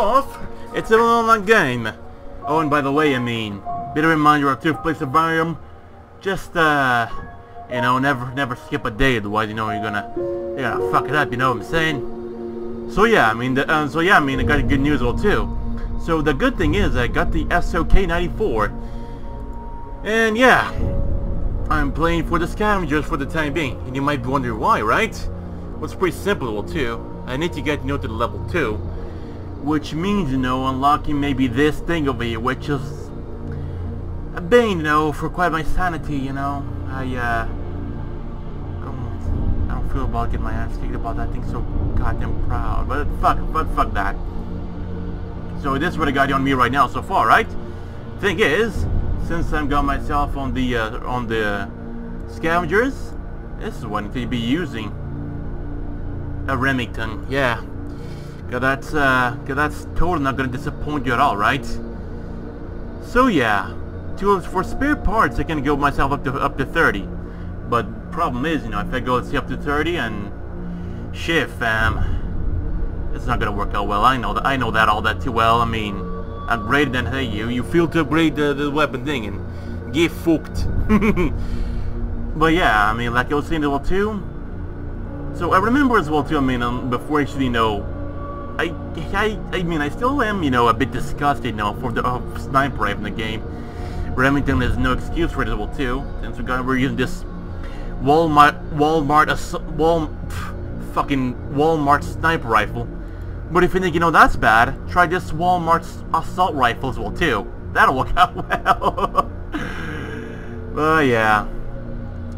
off, it's an online game. Oh, and by the way, I mean, bit of reminder of of Virium. Just, uh, you know, never never skip a day, otherwise, you know, you're gonna, you're gonna fuck it up, you know what I'm saying? So yeah, I mean, the, uh, so yeah, I mean, I got good news, well, too. So the good thing is, I got the SOK94, and yeah, I'm playing for the scavengers for the time being, and you might be wondering why, right? Well, it's pretty simple, well, too. I need to get, you know, to the level 2, which means, you know, unlocking maybe this thing over here, which is a bane, you know, for quite my sanity, you know. I, uh, I don't, I don't feel about getting my ass kicked about that thing so goddamn proud, but fuck, but fuck that. So this is what I got on me right now so far, right? Thing is, since I've got myself on the, uh, on the scavengers, this is what I need to be using. A Remington, yeah. Cause that's, uh, cause that's totally not gonna disappoint you at all, right? So yeah, to, for spare parts I can go myself up to up to 30. But problem is, you know, if I go see up to 30 and shit fam, it's not gonna work out well. I know that I know that all that too well. I mean, upgraded and hey you you feel to upgrade the, the weapon thing and get fucked. but yeah, I mean like I was saying as well too. So I remember as well too, I mean um, before actually you know I, I, I mean, I still am, you know, a bit disgusted, know, for the uh, sniper rifle in the game. Remington is no excuse for as well too, since we got, we're using this Walmart, Walmart, Wal, pff, fucking Walmart sniper rifle. But if you think, you know, that's bad, try this Walmart assault rifle as well too. That'll work out well. but yeah.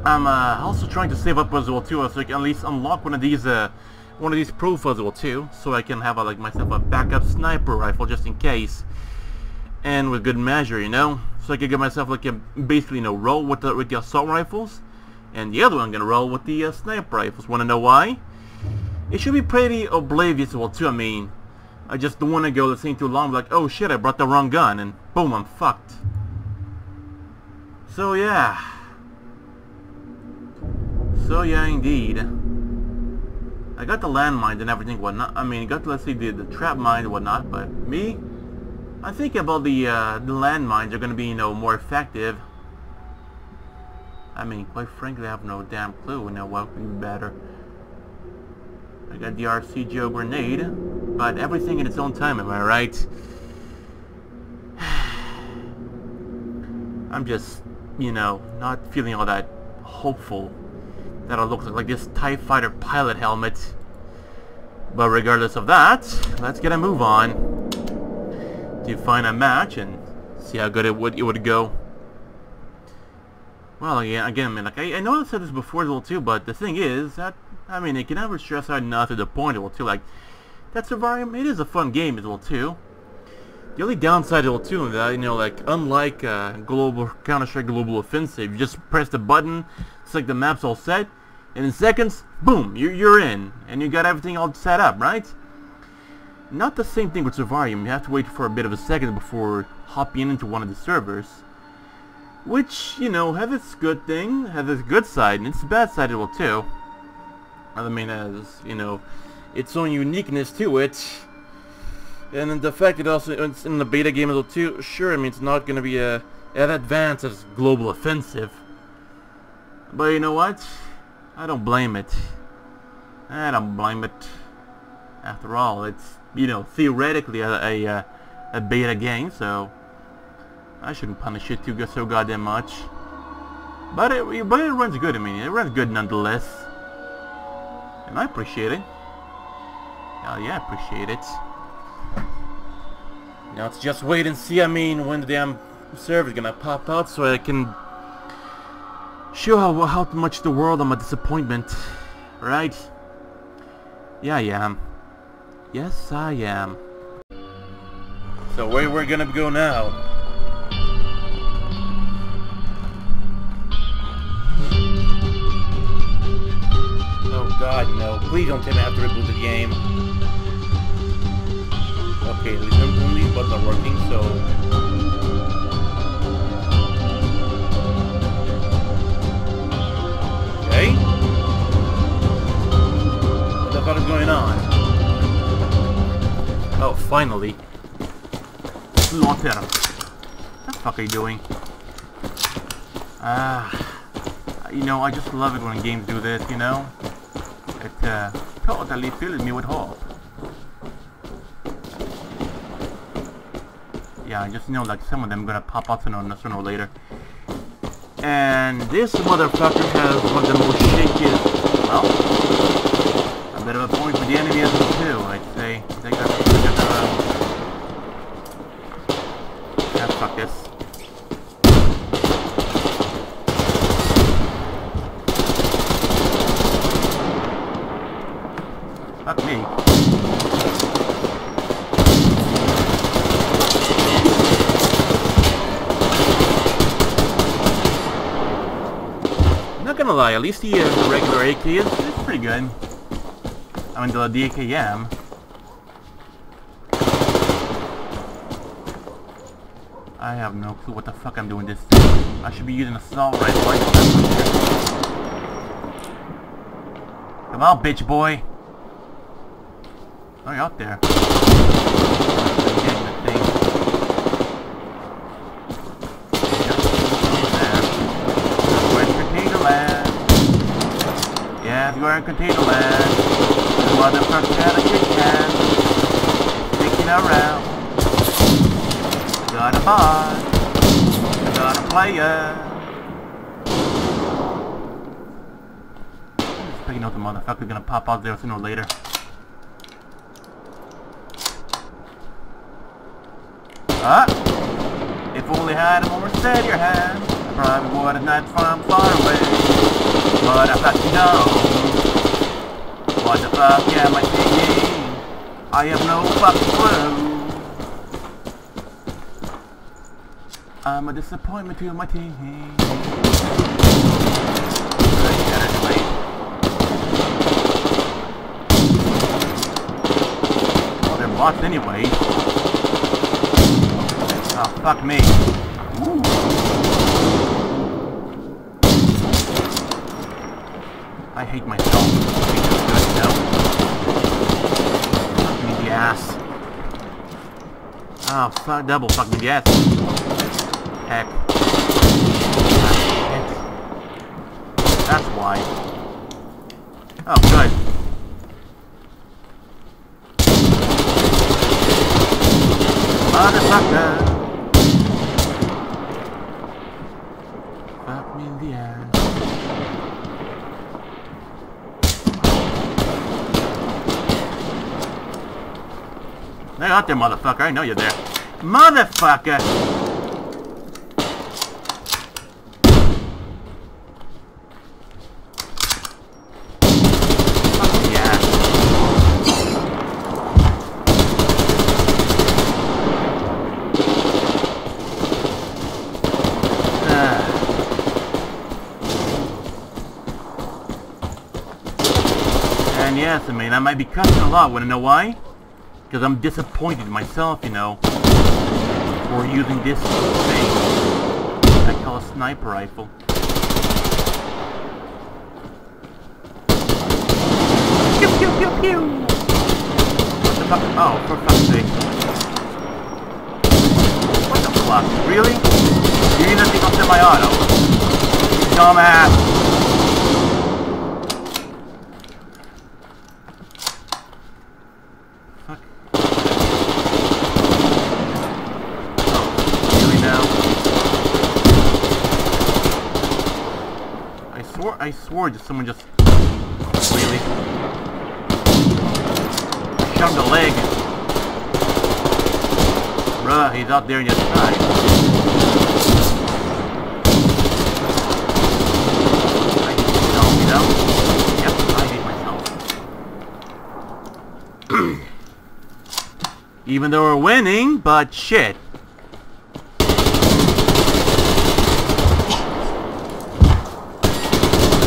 I'm uh, also trying to save up as well too, so I can at least unlock one of these, uh, one of these as well too, so I can have a, like myself a backup sniper rifle just in case, and with good measure, you know, so I can get myself like a basically you know roll with the with the assault rifles, and the other one I'm gonna roll with the uh, sniper rifles. Want to know why? It should be pretty oblivious well too. I mean, I just don't want to go the same too long, like oh shit, I brought the wrong gun, and boom, I'm fucked. So yeah. So yeah, indeed. I got the landmines and everything whatnot. I mean, got let's see the the trap mine and whatnot. But me, I think about the uh, the landmines are gonna be you know more effective. I mean, quite frankly, I have no damn clue. You know what would be better. I got the RCGO grenade, but everything in its own time. Am I right? I'm just, you know, not feeling all that hopeful that'll look like this TIE Fighter pilot helmet. But regardless of that, let's get a move on to find a match and see how good it would it would go. Well, again, again, I mean, like I, I know I said this before as well too, but the thing is that I mean, it can never stress out enough to the point as well too. Like that Survarium, it is a fun game as well too. The only downside well too, that you know, like unlike uh, Global Counter-Strike Global Offensive, you just press the button, like the map's all set, and in seconds, boom, you're, you're in, and you got everything all set up, right? Not the same thing with Survarium, you have to wait for a bit of a second before hopping into one of the servers. Which, you know, has its good thing, has its good side, and its bad side as well too. I mean, as, you know, its own uniqueness to it. And then the fact it also, it's in the beta game as well too, sure, I mean, it's not going to be a, as advanced as Global Offensive. But you know what? I don't blame it. I don't blame it. After all, it's, you know, theoretically a, a, uh, a beta game, so I shouldn't punish it too so goddamn much. But it, but it runs good, I mean, it runs good nonetheless. And I appreciate it. Hell yeah, I appreciate it. Now let's just wait and see, I mean, when the damn server's gonna pop out so I can show how, how much the world I'm a disappointment. Right? Yeah, I am. Yes, I am. So where we're gonna go now? Oh god, no. Please don't tell me I have to reboot the game. Okay, at least none these buttons are working, so... What going on? Oh, finally. Slaughter. What the fuck are you doing? Ah, uh, you know, I just love it when games do this, you know? It, uh, totally fills me with hope. Yeah, I just know like some of them gonna pop up sooner or later. And this motherfucker has one of the most shakiest, well, bit of a point for the enemy as well too, I'd say. They got, they got the, yeah, fuck this. Fuck me. Not gonna lie, at least the, uh, regular AK is, is pretty good. I mean, the AKM. I have no clue what the fuck I'm doing this time. I should be using assault rifle. Come on, bitch boy. Oh, you're out there. Thing. Container land. Yeah, you are in container land. The motherfucker had a kick can. Sticking around. Got a bot. Got a player. Just picking out the motherfucker gonna pop out there sooner or later. Ah! If only had a more steadier hand, I probably would have not from far away. But I thought to know. What the fuck am I thinking? I have no fucking clue. I'm a disappointment to my team. Well, they're bots anyway. Oh, fuck me. Ooh. I hate myself. No? Fuck me the ass. Oh, fuck, double fuck me the ass. Heck. That's why. Oh, good. Motherfucker! Fuck me in the ass. They're out there, motherfucker. I know you're there. Motherfucker! Fuck the ass. Ah. And yes, I might be cussing a lot, wanna know why? Because I'm disappointed in myself, you know, for using this thing I call a sniper rifle. Pew pew pew pew! What the fuck? Oh, for fuck's sake. What the fuck? Really? You need nothing on semi-auto. Dumbass! Fuck. Really now? I swore, just someone just... Really? Shot him the leg. Bruh, he's out there in hate myself. Even though we're winning, but shit.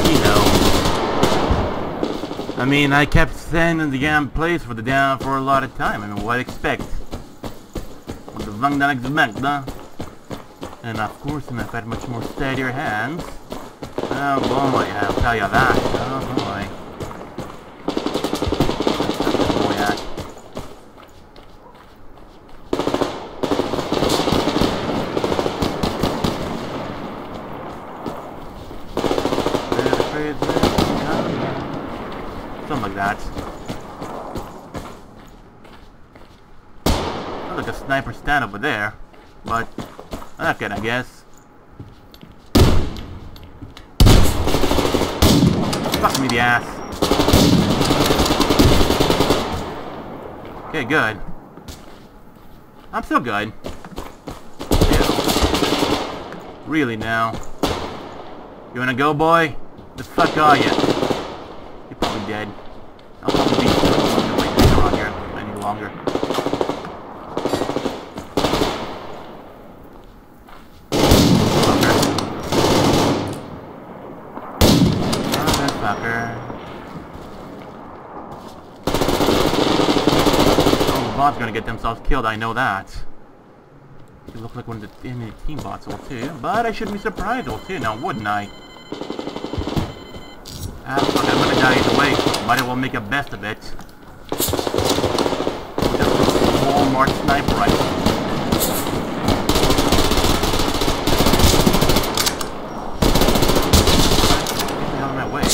You know. I mean, I kept standing in the damn place for the damn for a lot of time. I mean, what expect? What the fuck did I expect, huh? And of course, and I've had much more steadier hands. Oh boy, I'll tell you that. is it? Yeah. Something like that. Looks like a stand over there, but okay, I guess. Fuck me the ass. Okay, good. I'm still good. Ew. Really now. You wanna go, boy? The fuck are you? You're probably dead. I'll probably be around here any longer. Fucker. Fucker. Oh, the bot's gonna get themselves killed, I know that. It look like one of the enemy team bots will too, but I shouldn't be surprised will too, now wouldn't I? Ah, fuck, I'm gonna die either way. Might as well make a best of it. Walmart sniper rifle. Get the hell out of my way.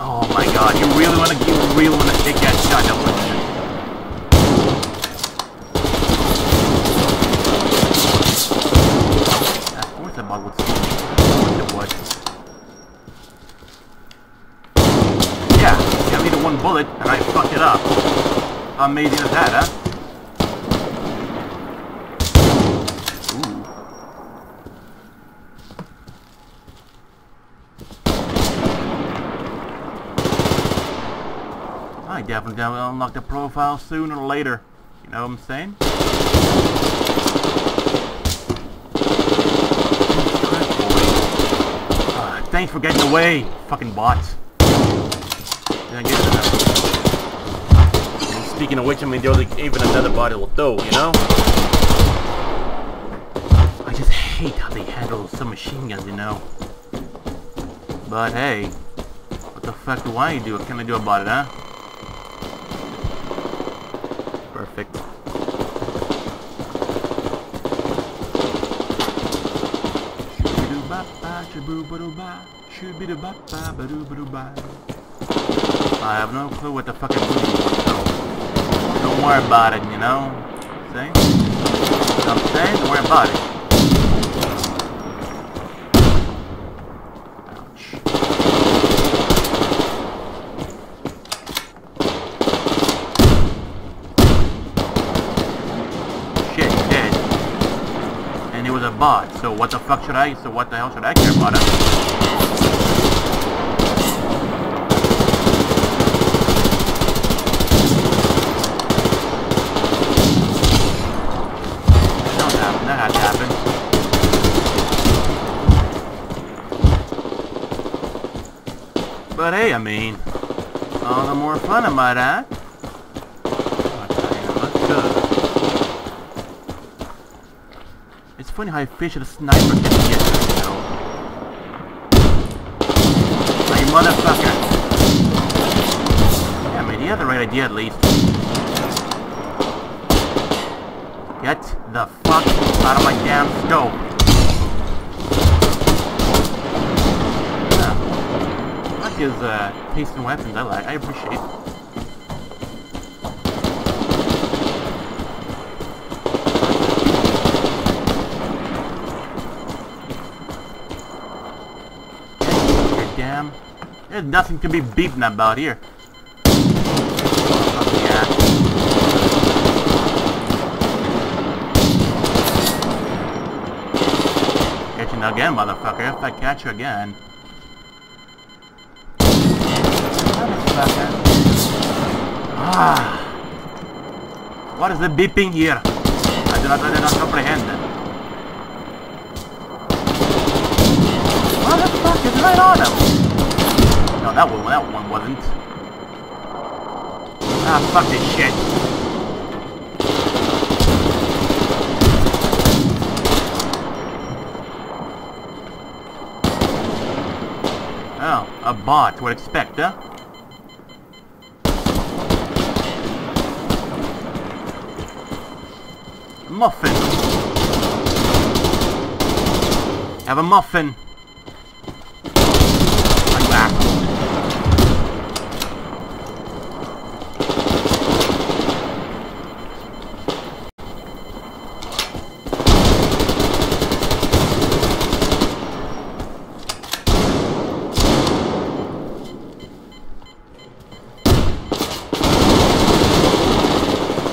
Oh my god, you really wanna you really wanna take that shot, don't you? Of course the bug would see me. Of course it would. Yeah, got me the one bullet and I fucked it up. How amazing is that, huh? Ooh. Definitely will unlock the profile sooner or later. You know what I'm saying? Ah, thanks for getting away, fucking bots. And speaking of which, I mean, there's like even another body will do, you know? I just hate how they handle some machine guns, you know? But hey, what the fuck do I do? What can I do about it, huh? I have no clue what the fuck I'm doing, so don't worry about it, you know? See? I'm saying? Don't worry about it. Shit, dead. And it was a bot, so what the fuck should I, so what the hell should I care about it? Don't happen, that had to happen. But hey, I mean, all the more fun I might add. It's funny how efficient a sniper can get, you know. Hey, motherfucker! Yeah, I mean, he had the right idea at least. Get the fuck out of my damn scope! His uh, taste in weapons, I like, I appreciate. God damn. There's nothing to be beaten about here. Catch you again, motherfucker. If I catch you again. Motherfucker. Ah. What is the beeping here? I do not, I do not comprehend. Motherfucker, is right on. No, that one, that one wasn't. Ah, fuck this shit. Oh, a bot would expect, huh? Muffin. Have a muffin. Like that.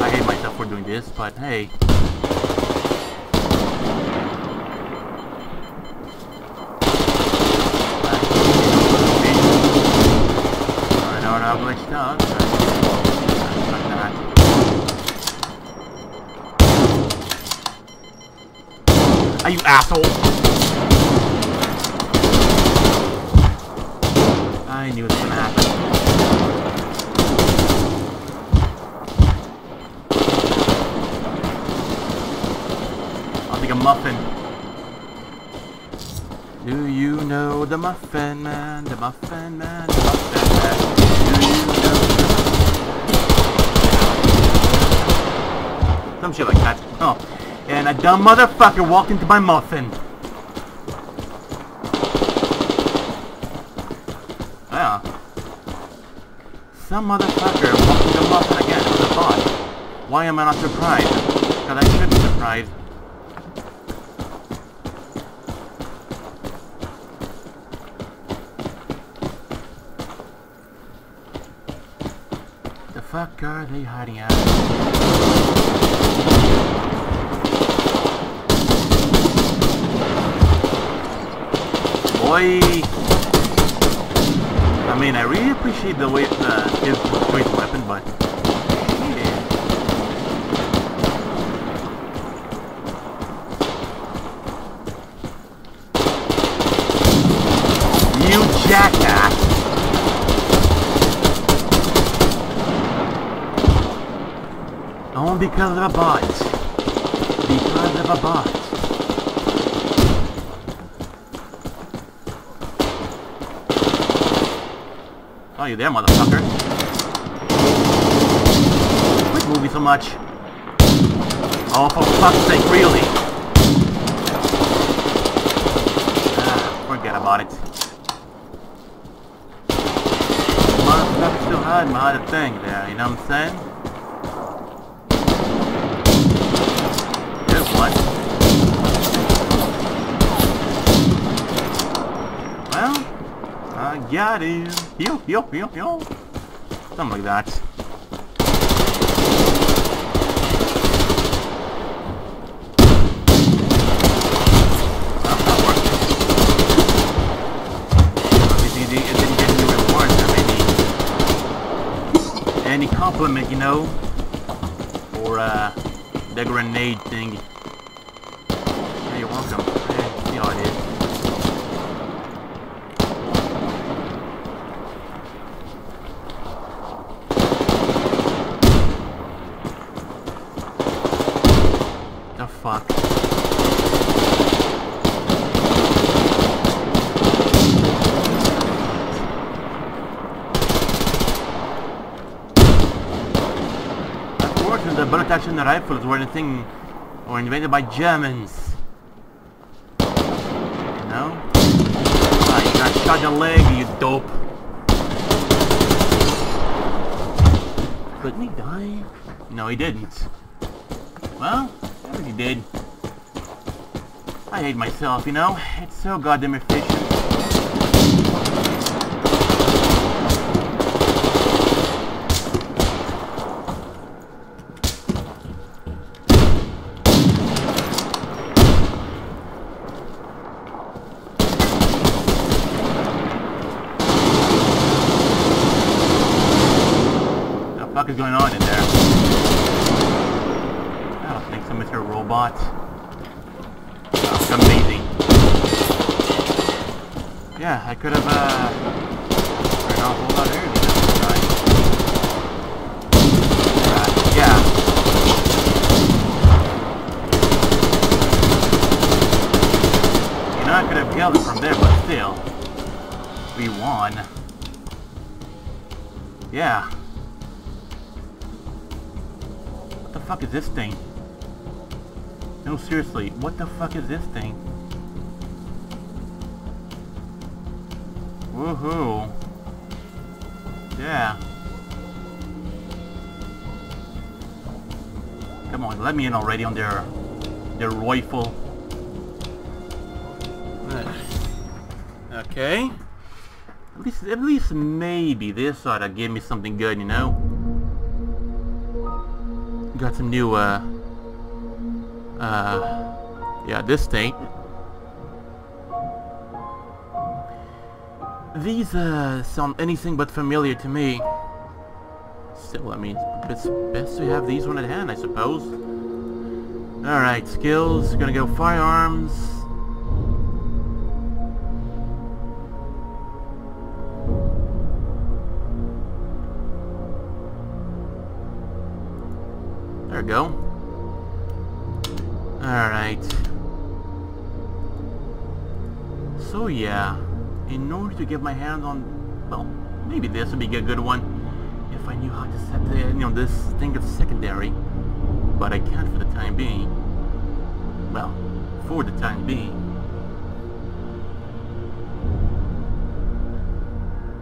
I hate myself for doing this, but hey. Out. Like that. Are you asshole? I knew it was gonna happen. I'll take a muffin. Do you know the Muffin Man? The Muffin Man? Shit like that. Oh. And a dumb motherfucker walked into my muffin. Yeah. Some motherfucker walked into muffin again. It was a bot. Why am I not surprised? Because I should be surprised. The fuck are they hiding out? I mean, I really appreciate the way uh, his choice weapon, but... Because of a bot. Because of a bot. Oh, you there, motherfucker. Quit moving so much. Oh, for fuck's sake, really? Ah, forget about it. Motherfucker's still hiding behind the thing there, you know what I'm saying? Good one. Well, I got him. Yo, yo, yo, yo. Something like that. Any compliment, you know, or uh, the grenade thing. Yeah, you're welcome. Yeah, you know it is. The fuck? The rifles were the thing were invented by Germans. You know? Ah, you got shot the leg, you dope. Couldn't he die? No, he didn't. Well, he did. I hate myself, you know? It's so goddamn efficient. Is going on in there? I don't think so, Mr. Robot. That's amazing. Yeah, I could have, uh, turned off a lot earlier. Could have killed it from there, but still. We won. Yeah. What the fuck is this thing? No, seriously, what the fuck is this thing? Woohoo. Yeah. Come on, let me in already on their their rifle. Okay. At least at least maybe this ought to give me something good, you know? Got some new uh uh yeah, this thing. These uh sound anything but familiar to me. Still, I mean, it's best to have these one at hand, I suppose. Alright, skills. Gonna go firearms. Go. Alright. So yeah, in order to get my hands on, well, maybe this would be a good one if I knew how to set the, you know, this thing as secondary. But I can't for the time being. Well, for the time being.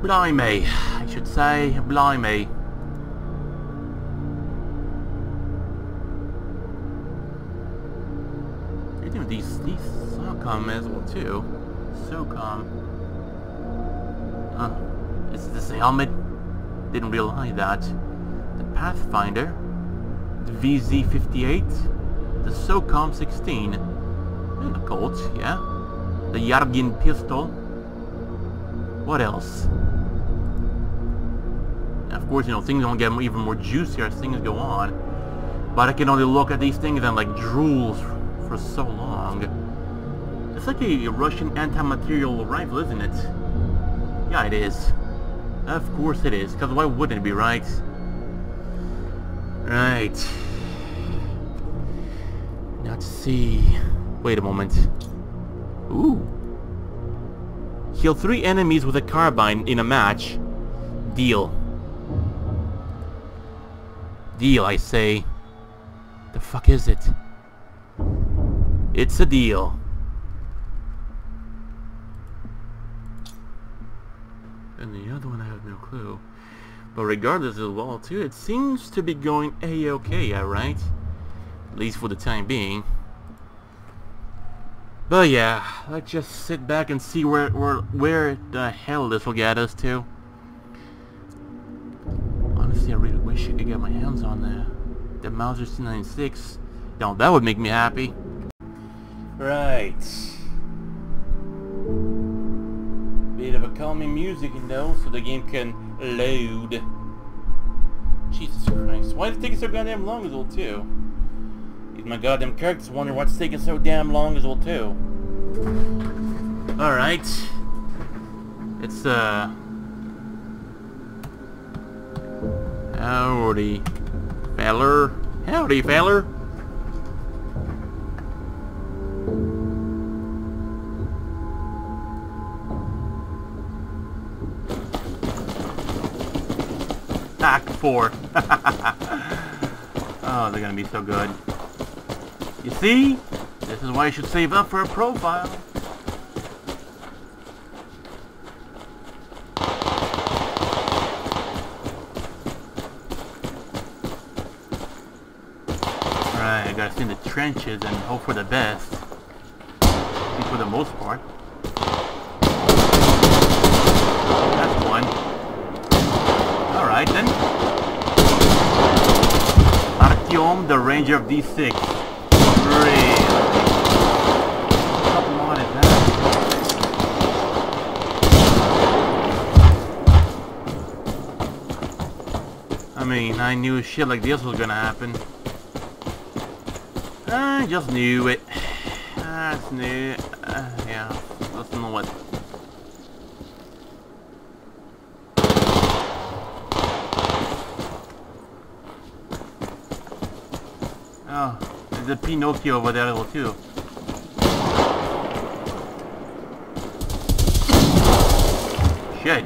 Blimey, I should say, blimey. These SOCOM as well too. SOCOM. Huh. Is this helmet? Didn't realize that. The Pathfinder. The VZ-58. The SOCOM 16. And the Colt, yeah. The Yargin pistol. What else? Of course, you know, things don't get even more juicier as things go on. But I can only look at these things and like drool for so long. It's like a Russian anti-material rifle, isn't it? Yeah, it is. Of course it is, because why wouldn't it be, right? Right. Let's see. Wait a moment. Ooh. Kill three enemies with a carbine in a match. Deal. Deal, I say. The fuck is it? It's a deal. And the other one I have no clue. But regardless as well too, it seems to be going a-okay, alright? At least for the time being. But yeah, let's just sit back and see where where where the hell this will get us to. Honestly, I really wish I could get my hands on the the Mauser C96. Now that would make me happy. Right. Bit of a calming music, you know, so the game can load. Jesus Christ, why did it take so goddamn long as well too? Even my goddamn characters wonder what's taking so damn long as well too. Alright. It's uh Howdy feller. Howdy feller. 4. oh, they're gonna be so good. You see? This is why you should save up for a profile. Right, I gotta stay in the trenches and hope for the best. For the most part. That's one. Alright then. The Ranger of D6. Really? What mod is that? I mean, I knew shit like this was gonna happen. I just knew it. I just knew it. Oh, there's a Pinocchio over there too. Shit.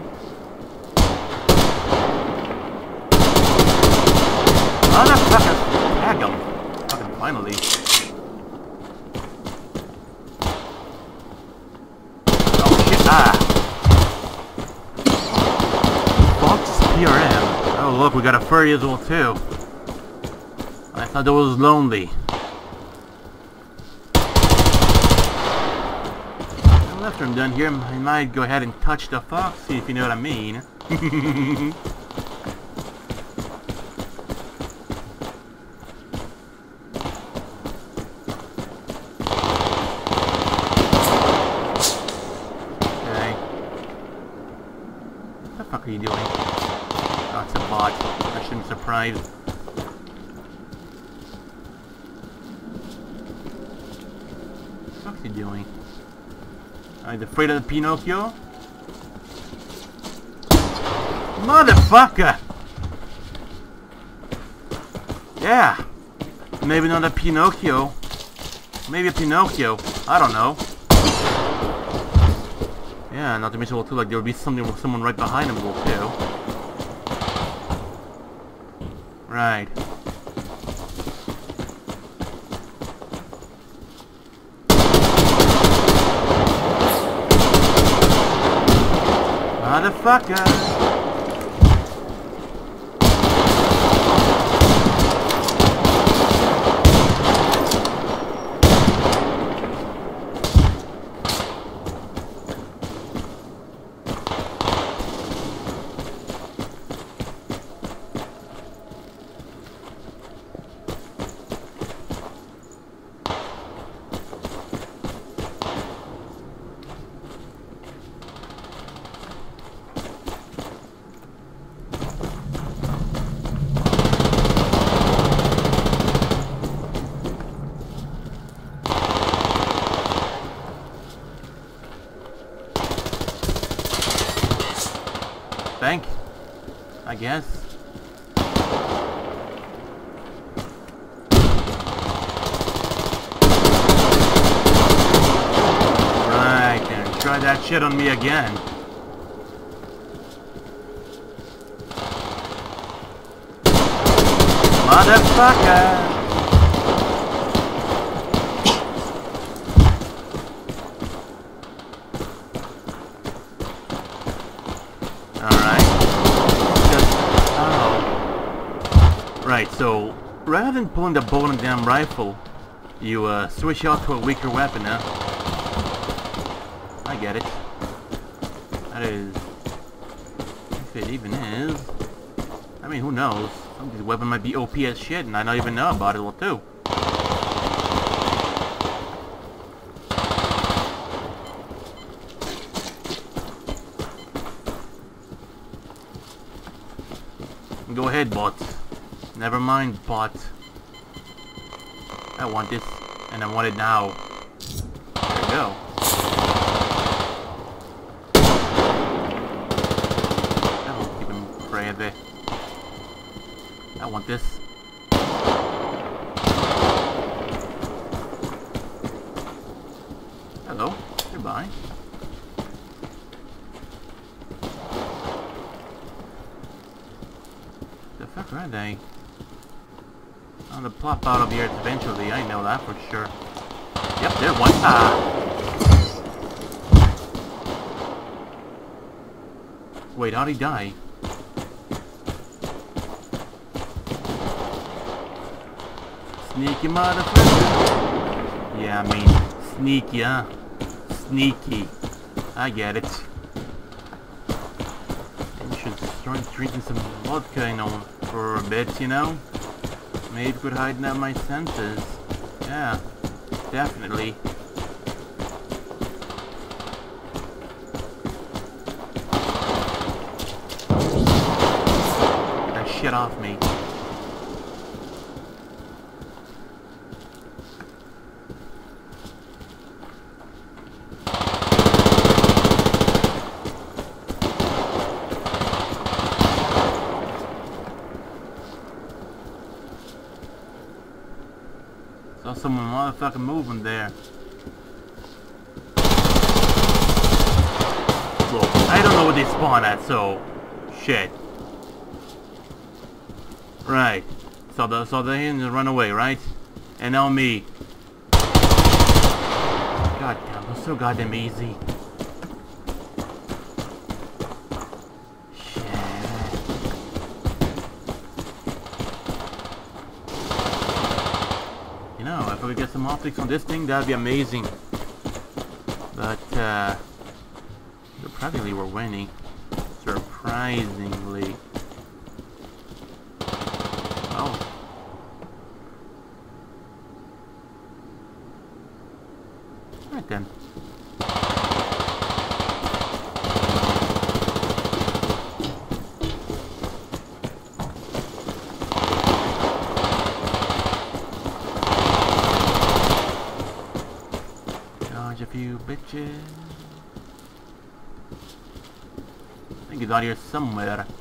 Motherfucker! Tag him! Fucking finally. Oh shit, ah! Fox PRM. Oh look, we got a furry as well too. That was lonely. After I'm done here, I might go ahead and touch the fox, see if you know what I mean. okay. What the fuck are you doing? Oh, it's a bot. I shouldn't be surprised. What the fuck's he doing? Are you afraid of the Pinocchio? Motherfucker! Yeah. Maybe not a Pinocchio. Maybe a Pinocchio. I don't know. Yeah, not to mention, too, like, there would be something, someone right behind him, too. Right. Motherfucker! Bank. I guess. Right then, try that shit on me again. Motherfucker! Alright. Just, oh. Right, so, rather than pulling the bolt on a damn rifle, you, uh, switch out to a weaker weapon, huh? I get it. That is... If it even is... I mean, who knows? Some of these weapons might be OP as shit, and I don't even know about it, well, too. Go ahead, bot. Never mind, bot. I want this, and I want it now. There we go. That won't keep him crazy. I want this. Hello. Goodbye. The fuck are they? I'm gonna plop out of here eventually, I know that for sure. Yep, there's one. Ah! How'd die? Sneaky motherfucker! Yeah, I mean, sneaky, huh? Sneaky. I get it. You should start drinking some vodka, you know, for a bit, you know? Maybe could heighten up my senses. Yeah, definitely. Shit off me. Saw someone motherfucking moving there. Well, I don't know where they spawn at, so... Shit. Right. So the so the him run away, right? And now me. God damn, that's so goddamn easy. Shit. You know, if we get some optics on this thing, that'd be amazing. But, uh... Surprisingly, we're winning. Surprisingly. Somewhere.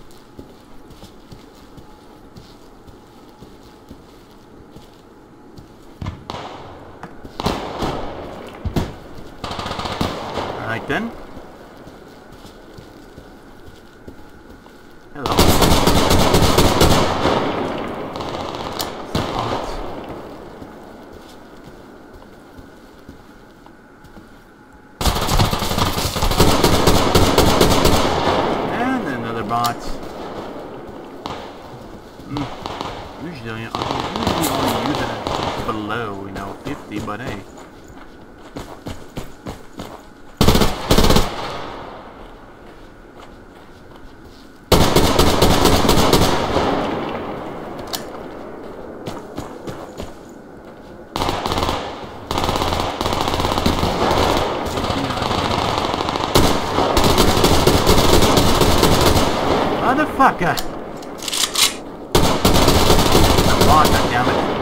50, but hey. Motherfucker! Come on, goddammit.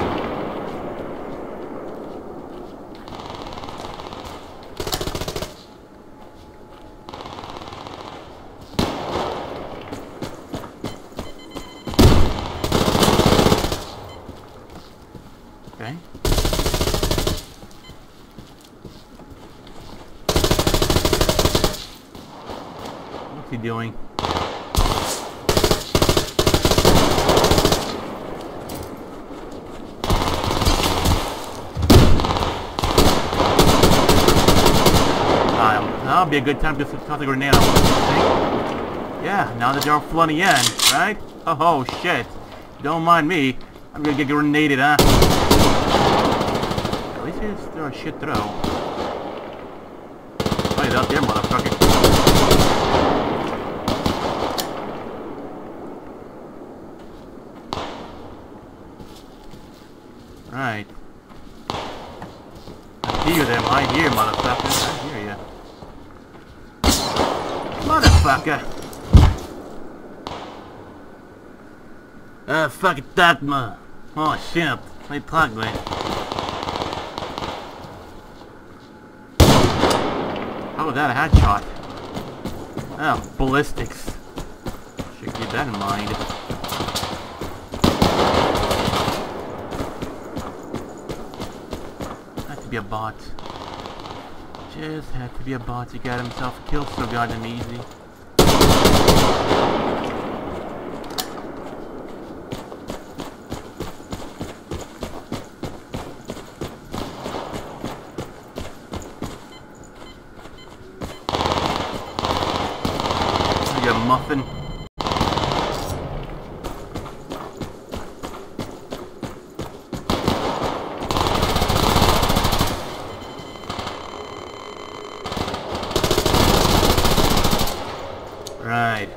Okay. What's he doing? Um, that'll be a good time to toss a grenade on. Yeah, now that you're flooding in, right? Oh, oh, shit. Don't mind me. I'm gonna get grenaded, huh? At least it's throw a shit throw. Oh, he's out there, motherfucker. Right. I hear them. I hear, motherfucker. I hear ya. Motherfucker. Ah, fuck that. Oh, shit. They plugged me. How was that a headshot? Oh, ballistics. Should keep that in mind. Had to be a bot. Just had to be a bot to get himself killed so goddamn easy. You muffin. Right.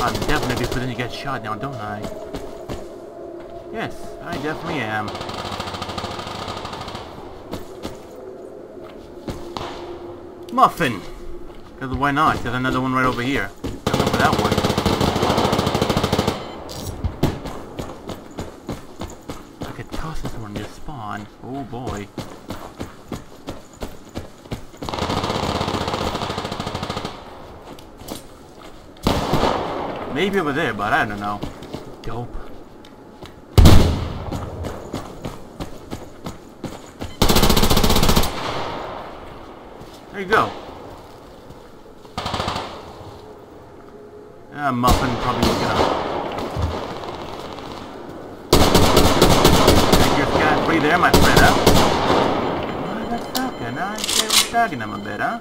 I'm definitely putting to get shot now, don't I? Yes, I definitely am. Muffin! Because why not? There's another one right over here. For that one. I could toss this one near spawn. Oh boy. Maybe over there, but I don't know. Dope. There you go. Uh, Muffin probably was gonna... Think you're scot-free there, my friend, huh? Motherfucker, now I'm tagging him a bit, huh?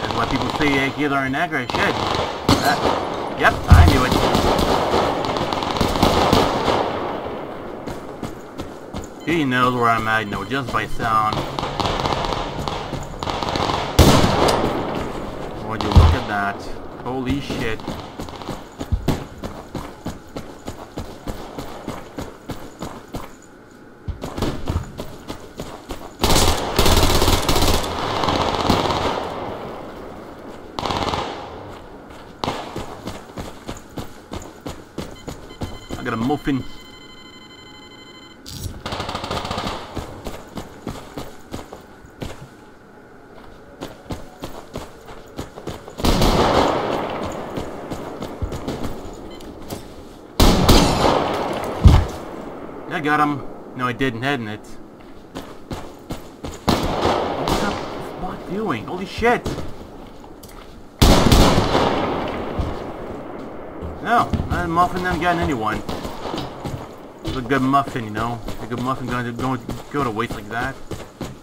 That's why people say uh, healer and aggro shit. Uh, yep, I knew it. He knows where I'm at, know, just by sound. Would you look at that? Holy shit. I. I got him. No, I didn't, hadn't it? What's? What's bot doing? Holy shit! No, that muffin not getting anyone. It's a good muffin, you know. A good muffin gonna go go to waste like that.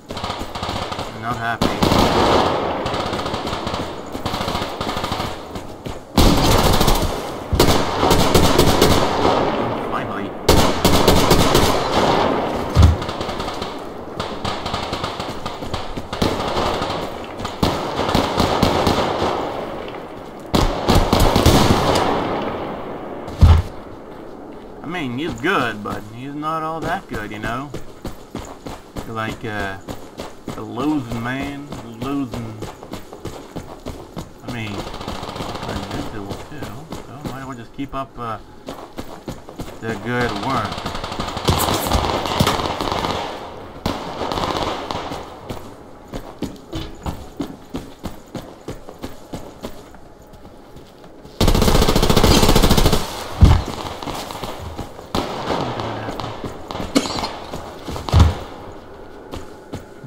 I'm not happy. Finally. Good, but he's not all that good, you know? Like, uh, a losing man, losing... I mean, invincible too, so might as well just keep up, uh, the good work.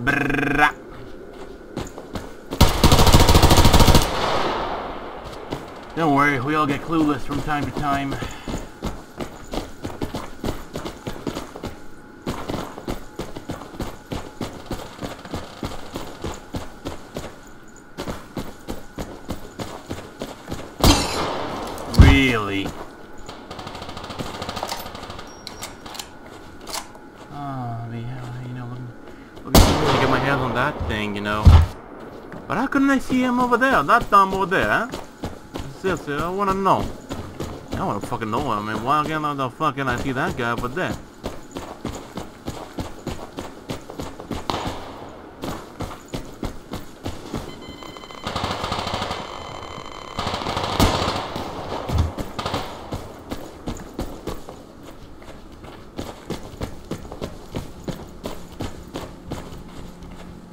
Brrrra. Don't worry, we all get clueless from time to time. Really? Ah, oh, hell, you know, get my hands on that thing, you know. But how couldn't I see him over there? That dumb over there, huh? Seriously, I wanna know. I wanna fucking know. I mean, why I the fuck can I see that guy over there?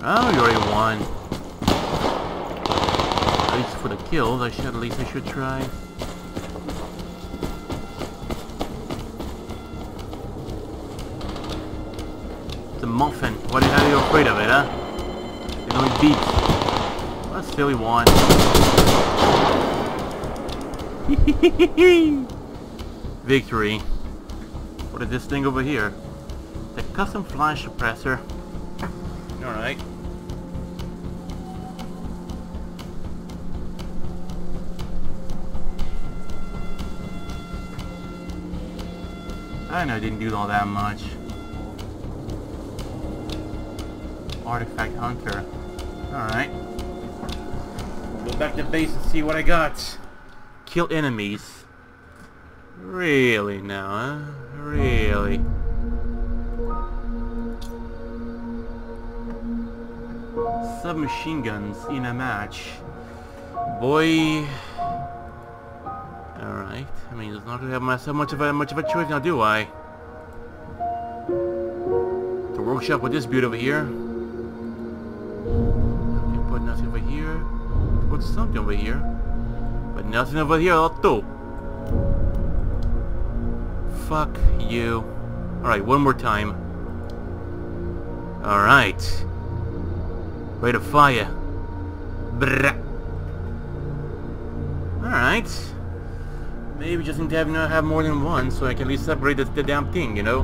Oh, you already won. At least for the kills, I should at least I should try. It's a muffin. What the are you afraid of it, huh? You only beat. What a silly one. Victory. What is this thing over here? The custom flash suppressor. I know I didn't do all that much. Artifact Hunter. Alright. Go back to base and see what I got. Kill enemies. Really now, huh? Really? submachine guns in a match. Boy. I mean, there's not gonna have so much of a much of a choice now, do I? The workshop with this beauty over here. Okay, put nothing over here. Put something over here. But nothing over here, too. Fuck you. Alright, one more time. Alright. Rate of fire. Brrrr. Alright. Maybe just need to have, not have more than one so I can at least separate the, the damn thing, you know?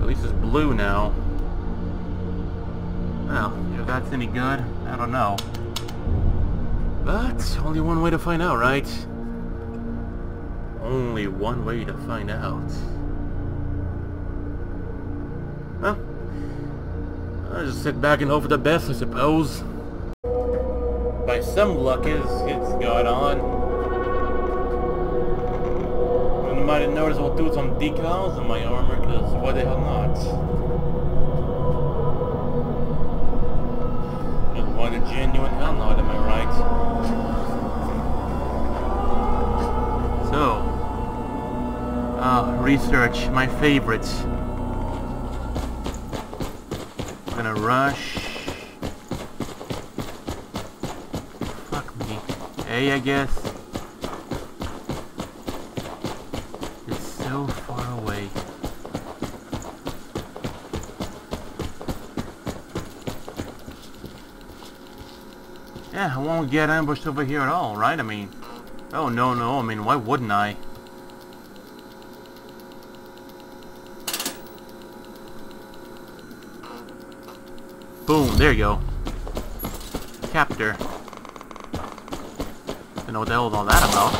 At least it's blue now. Well, if that's any good, I don't know. But, only one way to find out, right? Only one way to find out. Well, I'll just sit back and hope for the best, I suppose. Some luck, it's, it's got on. And you might have noticed I'll do some decals on my armor, because why the hell not? And why the genuine hell not, am I right? So, uh, research, my favorites. I'm gonna rush. Fuck me. I guess. It's so far away. Yeah, I won't get ambushed over here at all, right? I mean, oh no, no, I mean, why wouldn't I? Boom, there you go. Captor. Know what the hell all that about.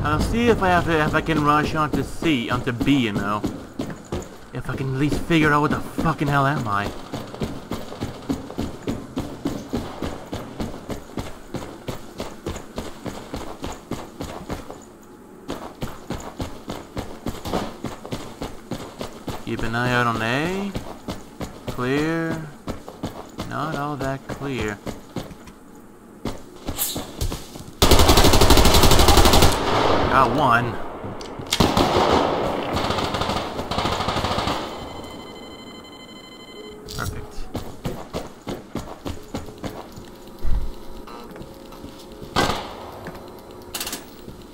I'll see if I have to, if I can rush onto C, onto B, you know. If I can at least figure out what the fucking hell am I. Keep an eye out on A. Clear. Not all that clear. Got one. Perfect.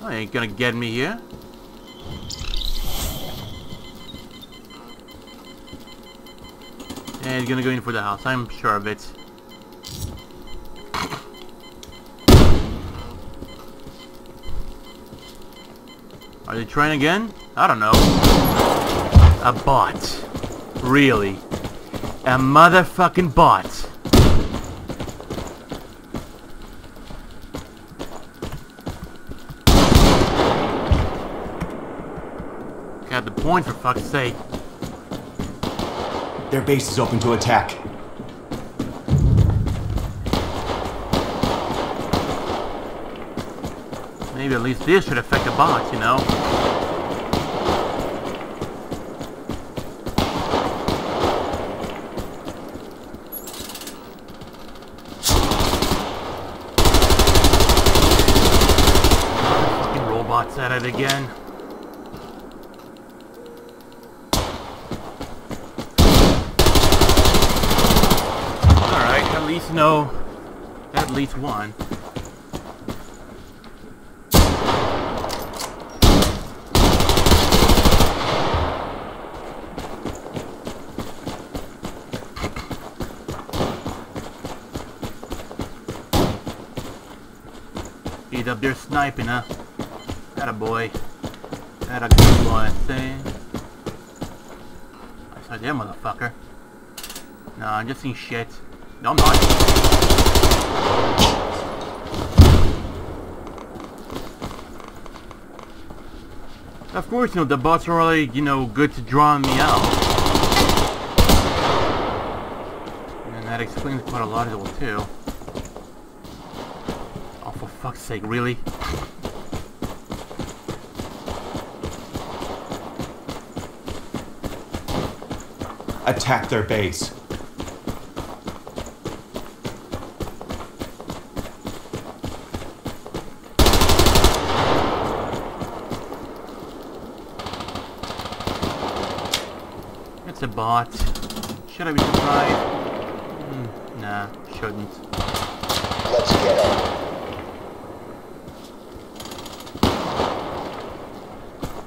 Oh, ain't gonna get me here. He's gonna go in for the house, I'm sure of it. Are they trying again? I don't know. A bot. Really? A motherfucking bot. Got the point for fuck's sake. Their base is open to attack. Maybe at least this should affect the bots, you know? Fucking robots at it again. Alright, at least know at least one. He's up there sniping, huh? That a boy. That a good boy, I say. I saw that motherfucker. No, I'm just seeing shit. No, I'm not. Of course, you know, the bots are already, you know, good to draw me out. And that explains quite a lot of it, too. Oh, for fuck's sake, really? Attack their base. Should I be surprised? Hmm, nah, shouldn't. Let's get it.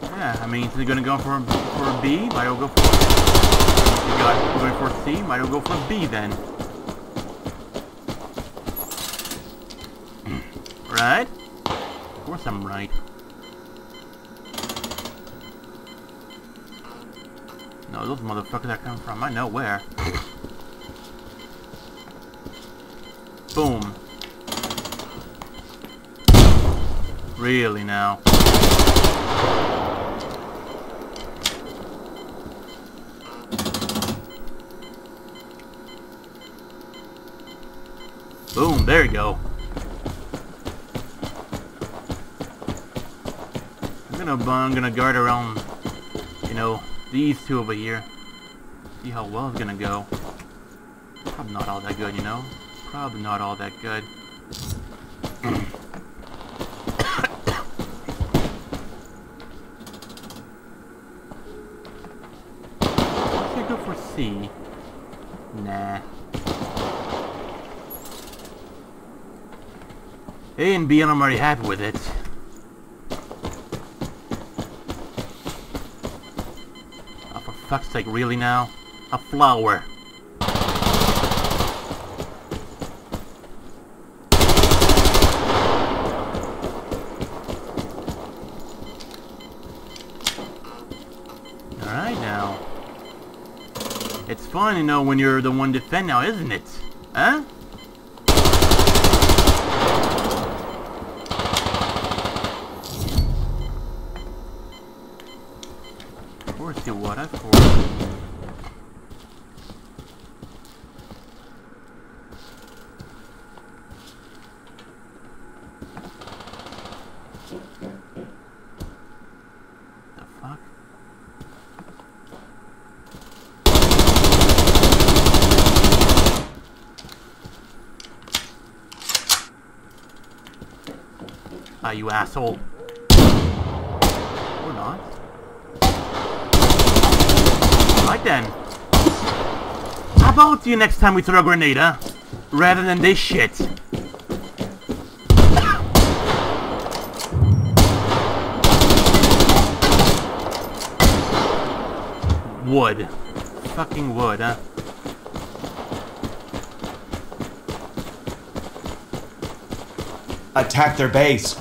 Yeah, I mean, they're gonna go for a, for a B, might go for If you got going for a C, might go for a B then. right? Of course I'm right. No, those motherfuckers are coming from I know where. Boom. Really now. Boom, there you go. I'm gonna I'm gonna guard around, you know, these two over here. See how well it's gonna go. Probably not all that good, you know? Probably not all that good. Should go for C? Nah. A and B and I'm already happy with it. Oh, for fuck's sake, really now? A flower. Alright now. It's fun, to know, when you're the one defend now, isn't it? Huh? Of course you would, of course. The fuck? You asshole. Or not. Right then. How about you next time we throw a grenade, huh? Rather than this shit. Wood. Fucking wood, huh? Attack their base.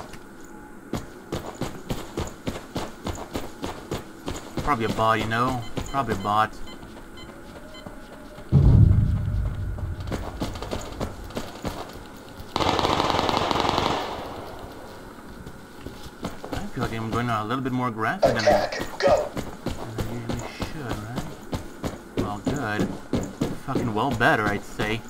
Probably a bot, you know? Probably a bot. I feel like I'm going a little bit more aggressive than I, Attack. Go. than I usually should, right? Well, good. Fucking well better, I'd say.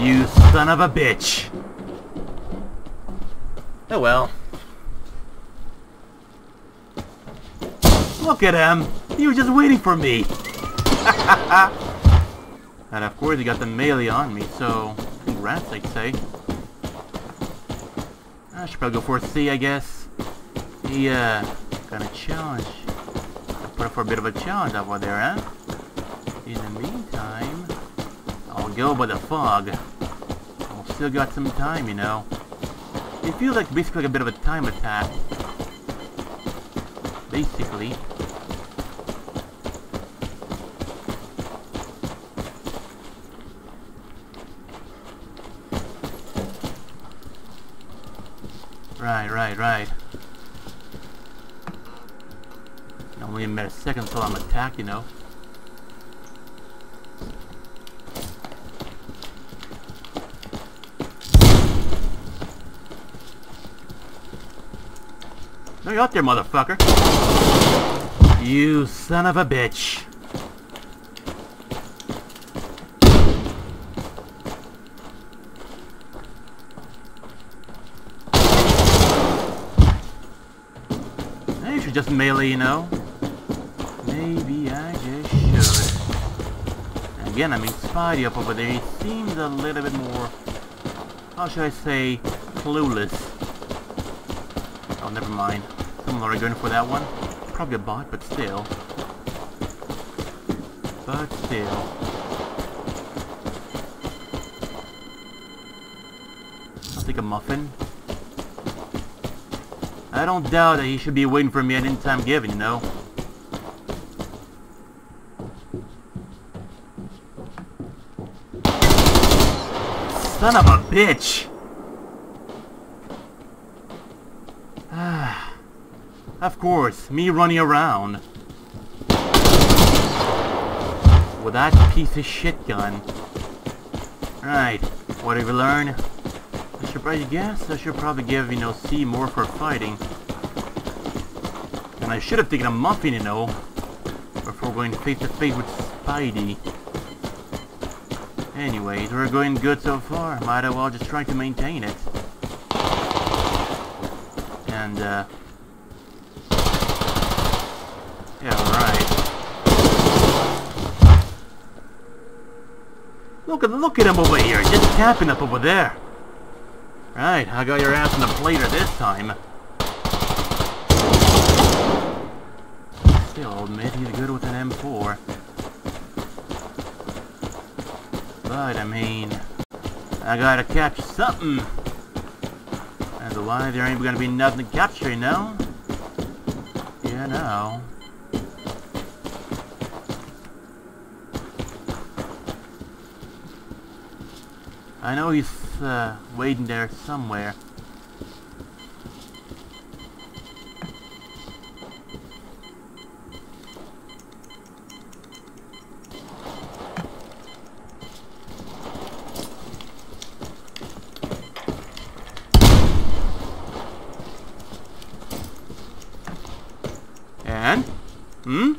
You son of a bitch! Oh well. Look at him! He was just waiting for me! and of course he got the melee on me, so congrats I'd say. I should probably go for C I guess. Uh got a challenge. I put up for a bit of a challenge over there, huh? In the meantime, I'll go by the fog. I'll still got some time, you know. It feels like basically like a bit of a time attack. Basically. Right, right, right. Only a minute second until I'm attacked, you know. No, you're there, motherfucker. You son of a bitch. I should just melee, you know. Maybe I just should. Again, I mean, Spidey up over there, he seems a little bit more, how should I say, clueless. Oh, never mind. Someone already going for that one. Probably a bot, but still. But still. I'll take a muffin. I don't doubt that he should be waiting for me at any time given, you know. Son of a bitch! Of course, me running around. With that piece of shit gun. Right, what have you learned? I should probably guess I should probably give, you know, C more for fighting. And I should have taken a muffin, you know, before going face to face with Spidey. Anyways, we're going good so far. Might as well just try to maintain it. And, uh... Yeah, right. Look at look at him over here, just tapping up over there. Right, I got your ass in the plater this time. Still, I'll admit he's good with an M4. But, I mean, I gotta catch something. Otherwise, there ain't gonna be nothing to capture, you know? You know. I know he's uh, waiting there somewhere. And? Hmm?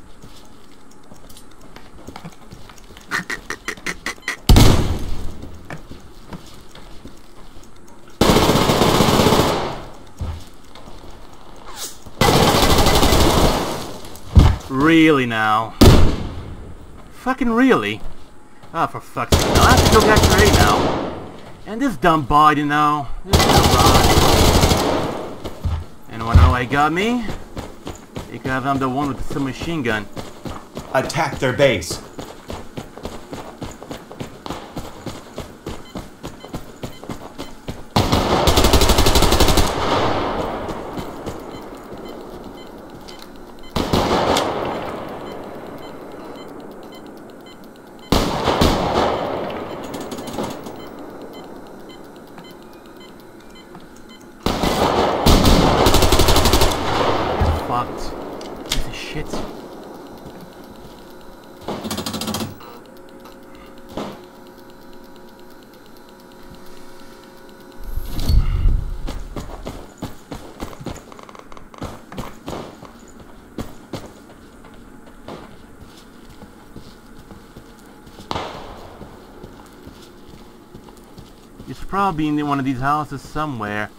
Really now? Fucking really? Ah, for fuck's sake. I have to go back to A now. And this dumb Biden now. This dumb. And know why he got me? Because I'm the one with the submachine gun. Attack their base. Get fucked. Piece of shit. He's probably in one of these houses somewhere.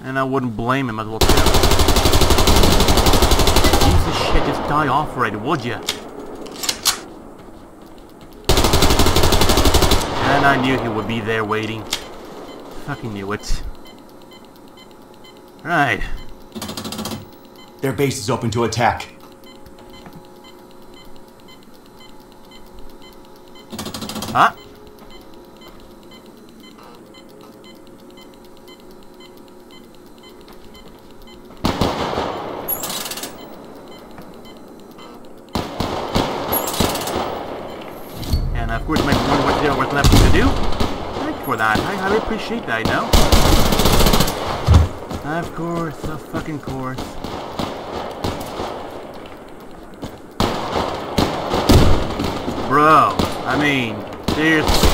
And I wouldn't blame him as well of shit, just die off already, would ya? And I knew he would be there waiting. Fucking knew it. Right. Their base is open to attack. Huh? And of course, my wondering what there was left to do. Thank you for that. Appreciate that, you know? Of course, of fucking course. Bro, I mean, seriously.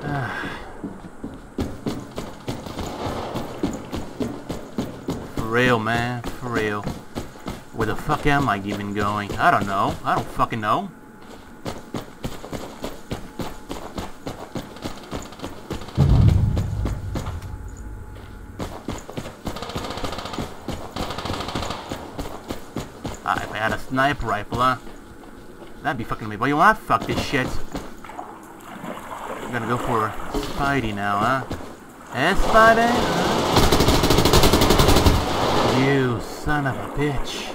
For real, man, for real. Where the fuck am I even going? I don't know. I don't fucking know. Ah, if I had a sniper rifle, huh? That'd be fucking me. But you want to fuck this shit. I'm gonna go for Spidey now, huh? Eh, Spidey? You son of a bitch.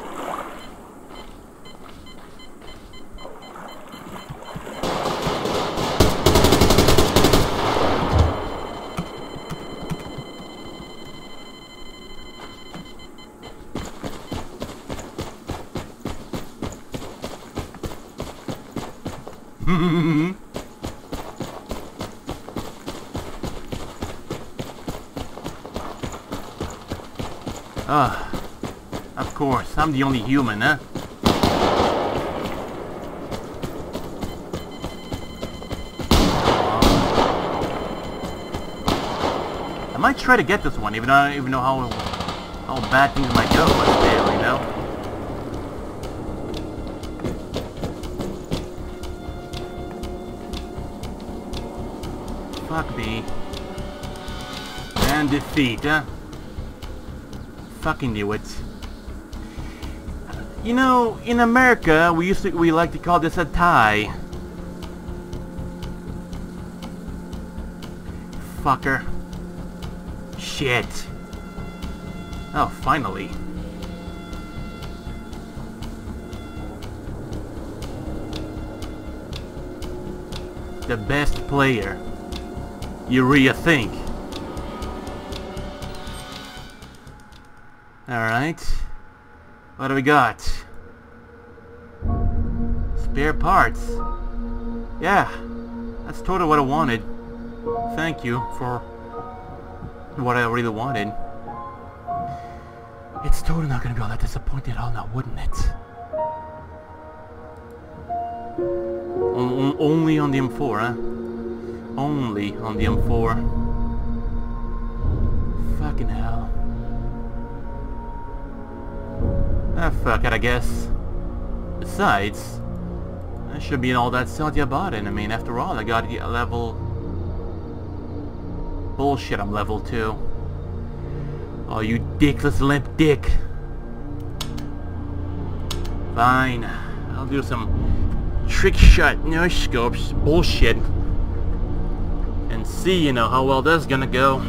I'm the only human, huh? I might try to get this one, even though I don't even know how how bad things might go, still, you know? Fuck me. And defeat, huh? Fucking knew it. You know, in America, we used to we like to call this a tie. Fucker. Shit. Oh, finally. The best player. You really think? Alright. What do we got? Spare parts. Yeah. That's totally what I wanted. Thank you for what I really wanted. It's totally not gonna be all that disappointed at all now, wouldn't it? Only on the M4, huh? Only on the M4. Fucking hell. Ah, fuck it, I guess. Besides, I should be all that about it. I mean, after all, I got a level... Bullshit, I'm level 2. Oh, you dickless limp dick. Fine. I'll do some trick shot no scopes bullshit. And see, you know, how well that's gonna go.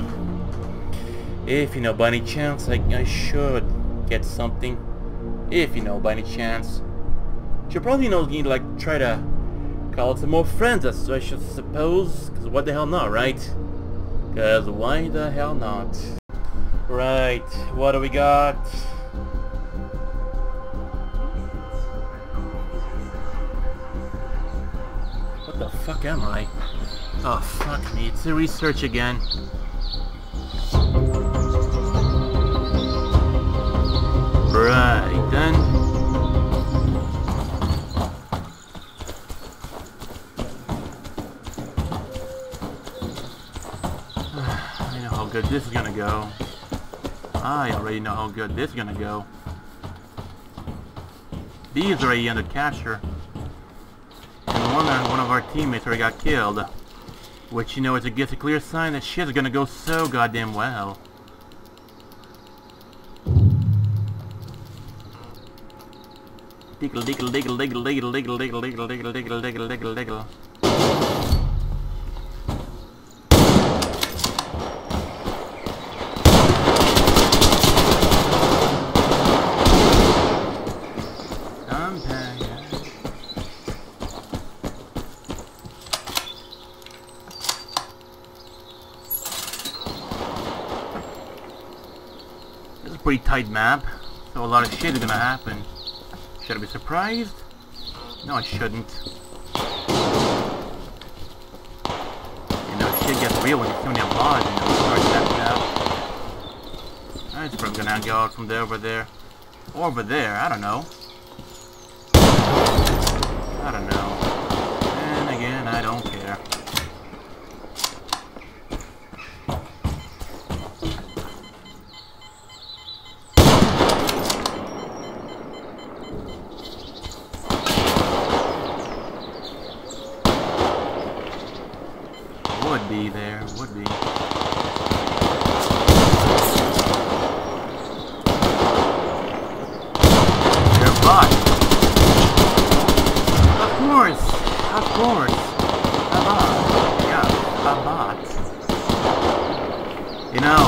If, you know, by any chance, I, I should get something. If, you know, by any chance. Should probably, you know, need, like, try to call some more friends, I should suppose. Because what the hell not, right? Because why the hell not? Right, what do we got? What the fuck am I? Oh, fuck me, it's a research again. Right, then. This is gonna go. I already know how good this is gonna go. Is already under capture. And one, one of our teammates already got killed. Which, you know, is a, gives a clear sign that shit's gonna go so goddamn well. Diggle diggle diggle diggle diggle diggle diggle diggle diggle diggle diggle diggle diggle. This is a pretty tight map, so a lot of shit is gonna happen. Should I be surprised? No, I shouldn't. You know, shit gets real when you see many applause, you know, start stepping out. I'm probably gonna go out from there over there. Or over there, I don't know. I don't know. And again, I don't care. Would be there, would be. You're a bot. Of course, of course. A bot. Yeah, a bot. You know,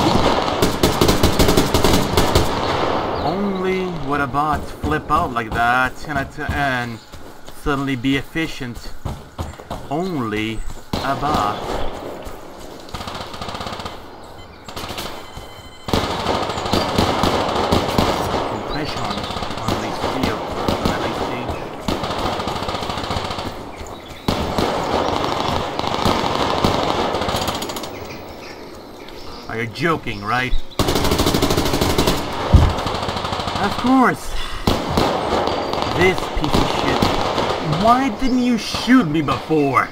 only would a bot flip out like that and, at- and suddenly be efficient. Only above. Are you joking, right? Of course. This piece of. Why didn't you shoot me before?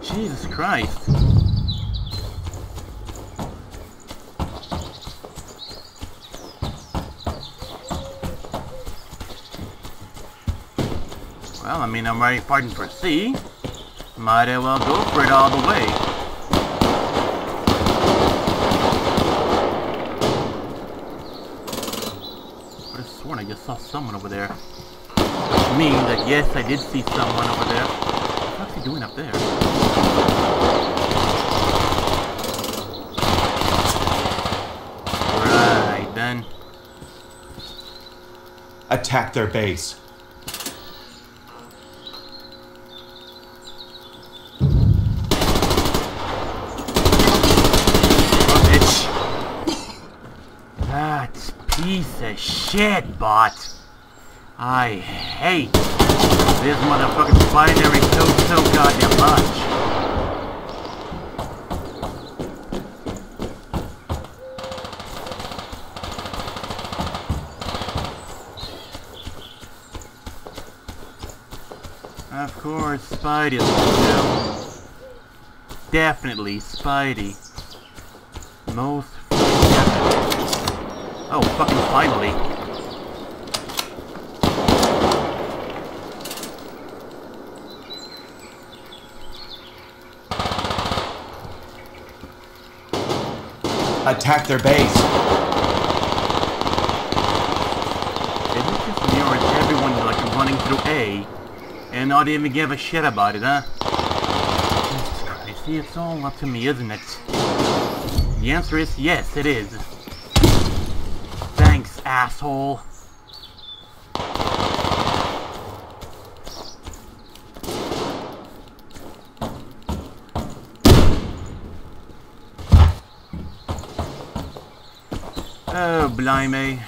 Jesus Christ. Well, I mean, I'm already fighting for C. Might as well go for it all the way. I could have sworn I just saw someone over there. Which means that yes, I did see someone over there. What's he doing up there? Right, then. Attack their base. Oh, bitch. That piece of shit, bot. I hate this motherfucking binary code so goddamn much. Of course, Spidey. will. Definitely Spidey. Most definitely. Oh, fucking finally. Attack their base. Is it just me or is everyone like running through A and not even give a shit about it, huh? Jesus Christ, see, it's all up to me, isn't it? The answer is yes, it is. Thanks, asshole. Oh, blimey.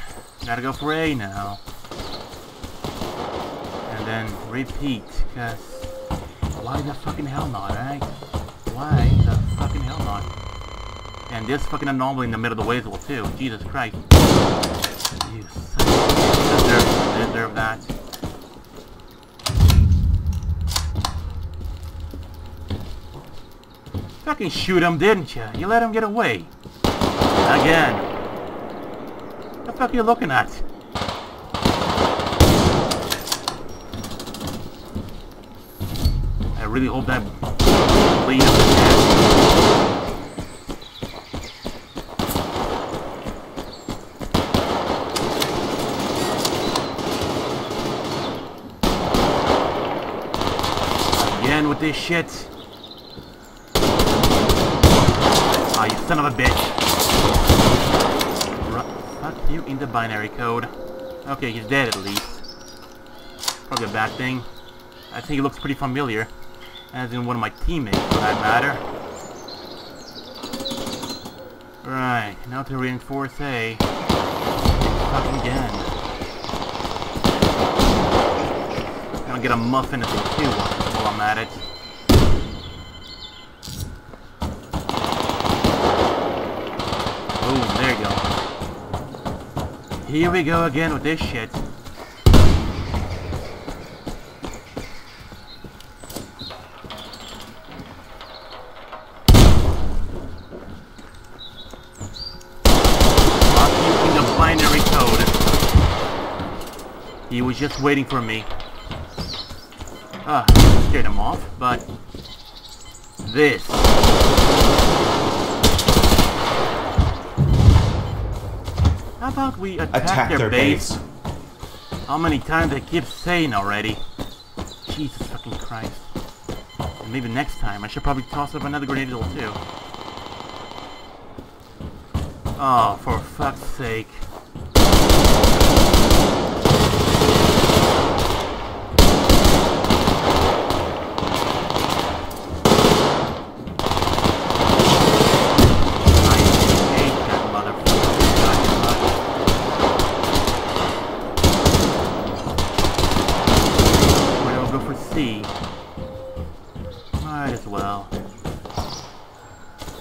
Gotta go for A now. And then repeat, cause why the fucking hell not, right? Why the fucking hell not? And this fucking anomaly in the middle of the way as well too. Jesus Christ. You deserve, deserve that. Fucking shoot him, didn't you? You let him get away. Again. Fuck are you looking at? I really hope that up. Again with this shit. Ah, you son of a bitch. You in the binary code. Okay, he's dead at least. Probably a bad thing. I think he looks pretty familiar. As in one of my teammates, for that matter. Right, now to reinforce A. Again. Gonna get a muffin as well too while I'm at it. Boom, there you go. Here we go again with this shit. He was just waiting for me. Ah, scared him off, but this. About we attack, Attack their, their base? base. How many times I keep saying already? Jesus fucking Christ. And maybe next time I should probably toss up another grenade or two. Oh, for fuck's sake. I hate that motherfucker goddamn much. Might as well go for C. Might as well.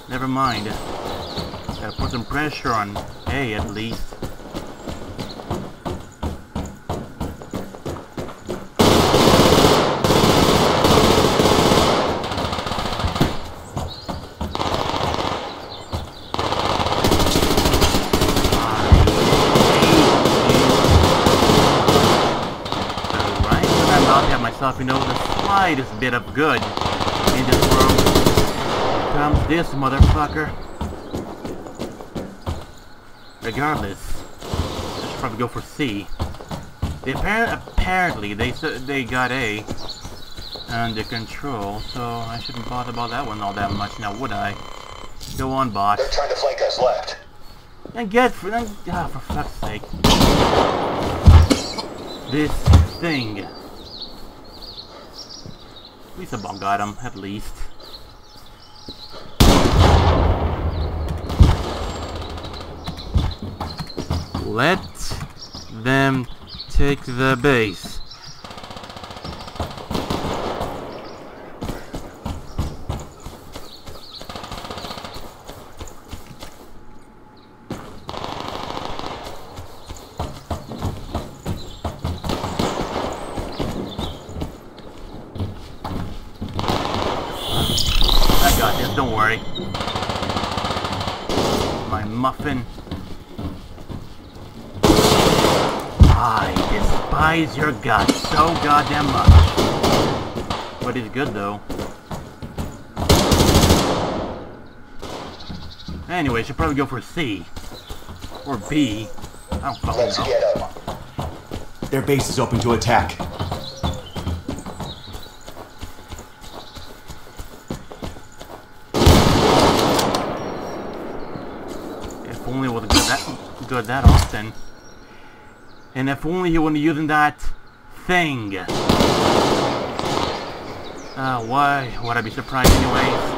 Never mind. Gotta put some pressure on A at least. Myself, you know, the slightest bit of good comes this motherfucker. Regardless, I should probably go for C. They appar apparently they they got A under control, so I shouldn't bother about that one all that much now, would I? Go on, bot. They're trying to flank us left. And get for ah, for fuck's sake. This thing. At least a bomb got him, at least. Let them take the base. I got this, don't worry. My muffin. I despise your guts so goddamn much. But he's good though. Anyway, should probably go for C. Or B. I don't fucking Let's know. get 'em. Their base is open to attack. If only it was good that good that often. And if only he wasn't using that thing. Uh, why would I be surprised anyways?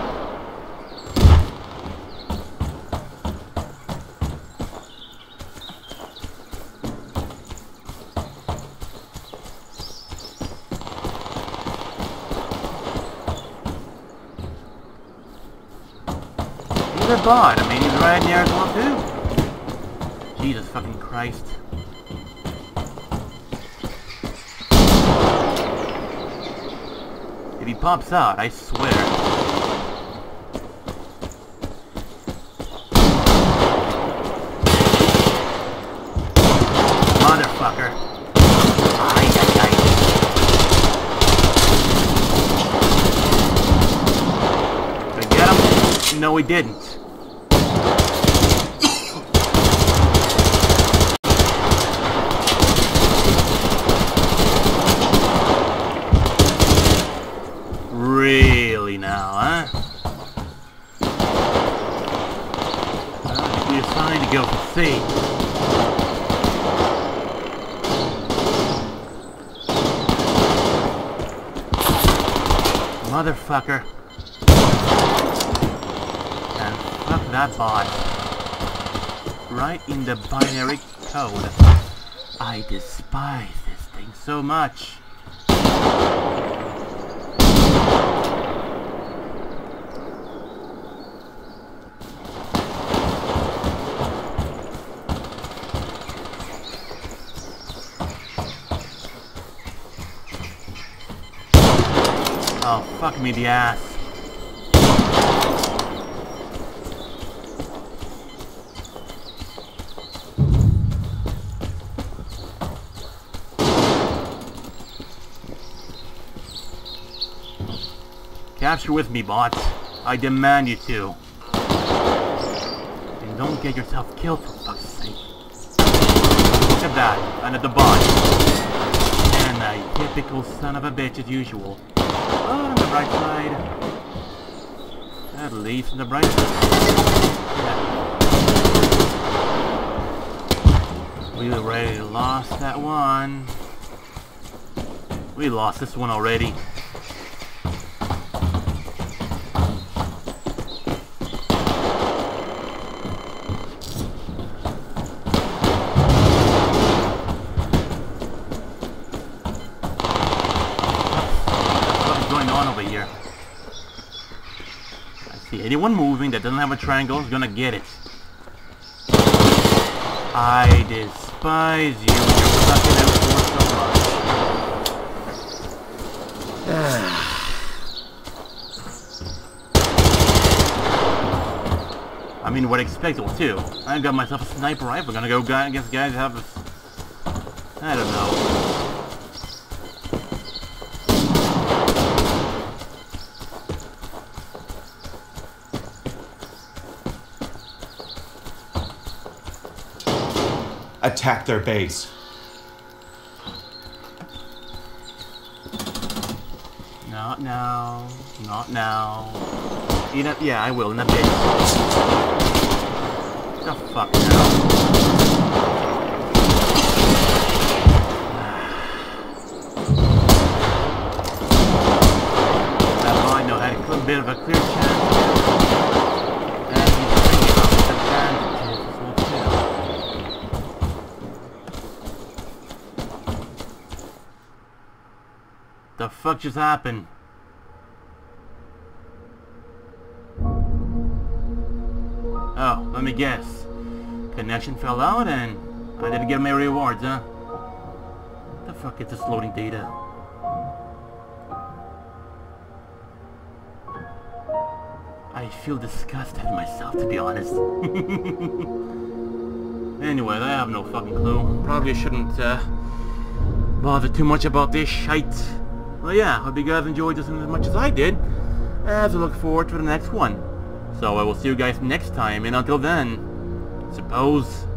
He's a bot. I mean, he's right there as well too. Jesus fucking Christ. If he pops out, I swear. Motherfucker. Did I get him? No, he didn't. Really now, huh? Well, we assigned to go for C. Motherfucker. And fuck that bot. In the binary code. I despise this thing so much. Oh, fuck me the ass. Capture with me, bots. I demand you to. And don't get yourself killed for fuck's sake. Look at that, and at the bot. And a typical son of a bitch as usual. Oh, on the bright side. At least on the bright side. Yeah. We already lost that one. We lost this one already. What's going on over here? I see anyone moving that doesn't have a triangle is gonna get it. I despise you and your fucking outdoor so much. I mean, what expectable too. I got myself a sniper rifle. Gonna go guy against guys have a... I don't know. Attack their base. Not now. Not now. Yeah, I will in a bit. The fuck now. Line know had a bit of a clear chance. And he's thinking about the advantages as well too. The fuck just happened? Oh, let me guess. Connection fell out and I didn't get my rewards, huh? The fuck is this loading data? I feel disgusted at myself, to be honest. anyway, I have no fucking clue. Probably shouldn't, uh, bother too much about this shite. Well, yeah, hope you guys enjoyed this as much as I did, as I look forward to the next one. So I will see you guys next time, and until then, suppose